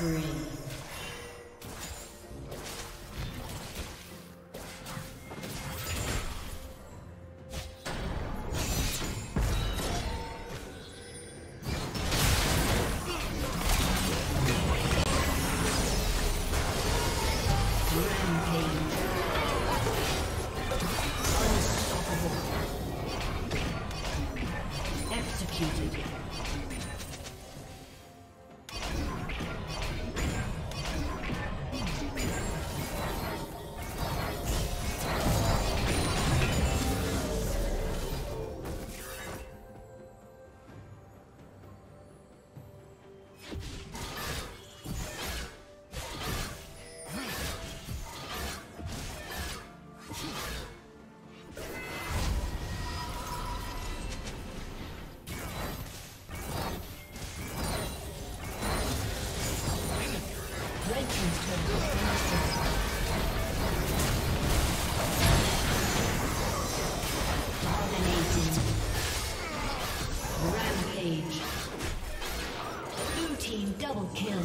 spree. stage. Blue team double kill.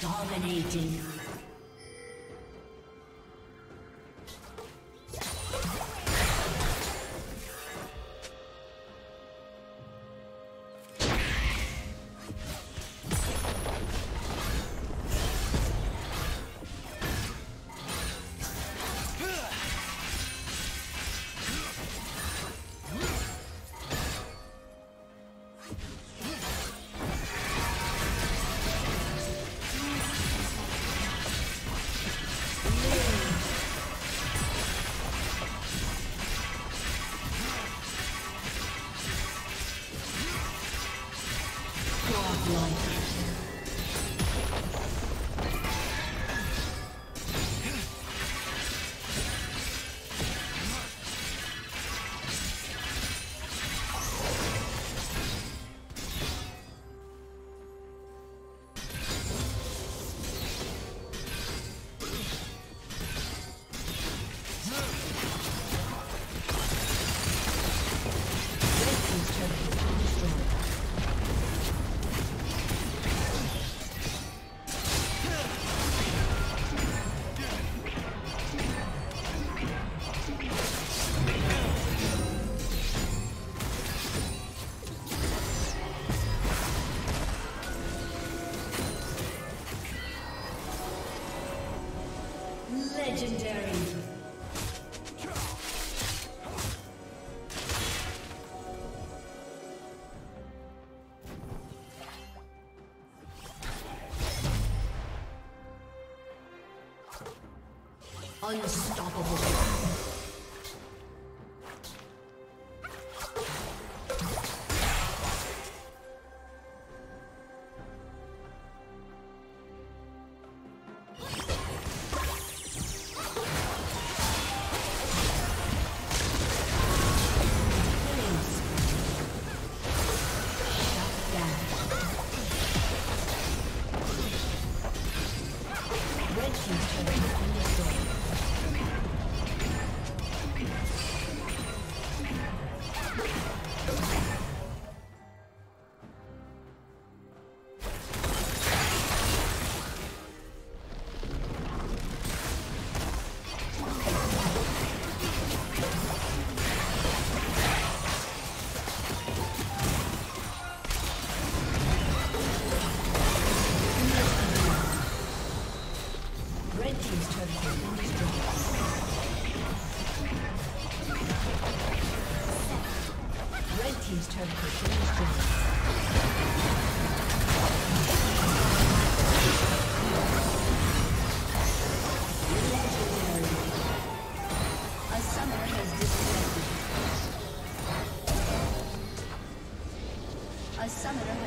Dominating. Unstoppable. summer